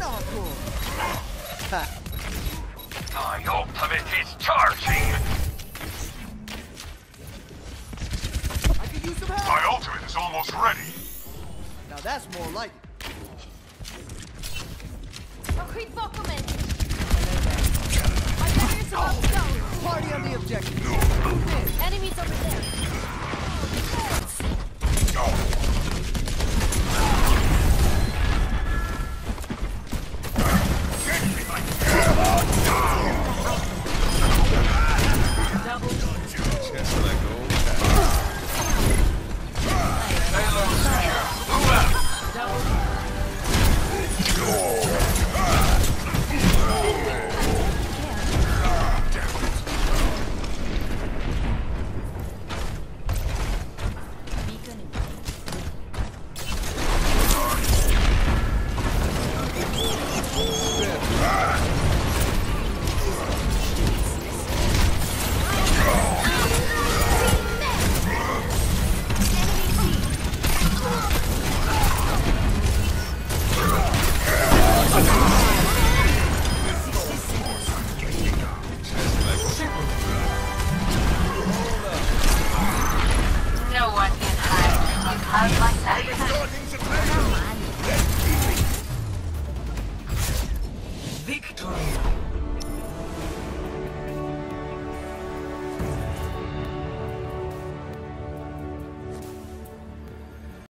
My ultimate is charging! I could use some help. My ultimate is almost ready. Now that's more like it. Concrete Bokuman! My barriers are up! Party on the objective. Move cloud like that.